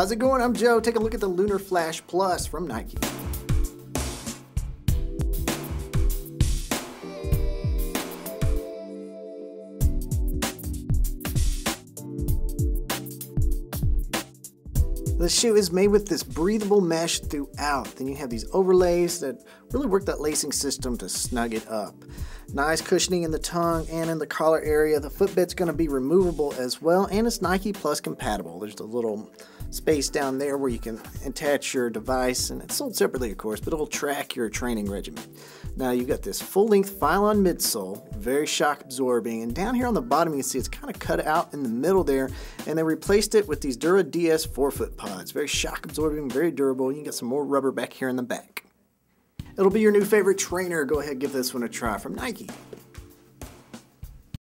How's it going? I'm Joe. Take a look at the Lunar Flash Plus from Nike. The shoe is made with this breathable mesh throughout. Then you have these overlays that really work that lacing system to snug it up. Nice cushioning in the tongue and in the collar area. The footbed's going to be removable as well and it's Nike Plus compatible. There's a little space down there where you can attach your device and it's sold separately of course but it'll track your training regimen. Now you've got this full length Phylon midsole, very shock absorbing and down here on the bottom you can see it's kind of cut out in the middle there and they replaced it with these Dura DS forefoot pods. Very shock absorbing, very durable. You can get some more rubber back here in the back. It'll be your new favorite trainer. Go ahead give this one a try from Nike.